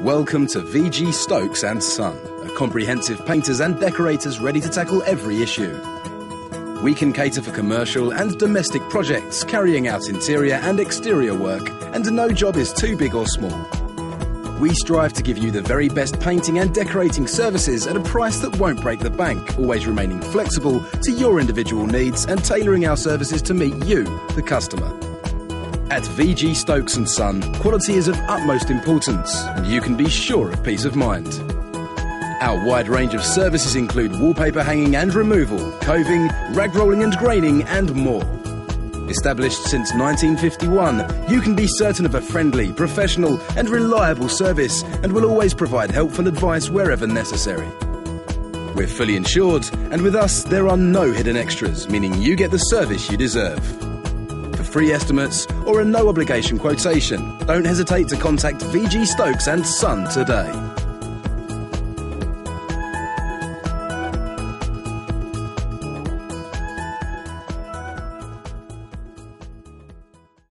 Welcome to VG Stokes and Son, a comprehensive painters and decorators ready to tackle every issue. We can cater for commercial and domestic projects, carrying out interior and exterior work, and no job is too big or small. We strive to give you the very best painting and decorating services at a price that won't break the bank, always remaining flexible to your individual needs and tailoring our services to meet you, the customer. At VG Stokes and Son, quality is of utmost importance, and you can be sure of peace of mind. Our wide range of services include wallpaper hanging and removal, coving, rag rolling and graining, and more. Established since 1951, you can be certain of a friendly, professional, and reliable service and will always provide helpful advice wherever necessary. We're fully insured, and with us, there are no hidden extras, meaning you get the service you deserve. Free estimates or a no obligation quotation, don't hesitate to contact VG Stokes and Son today.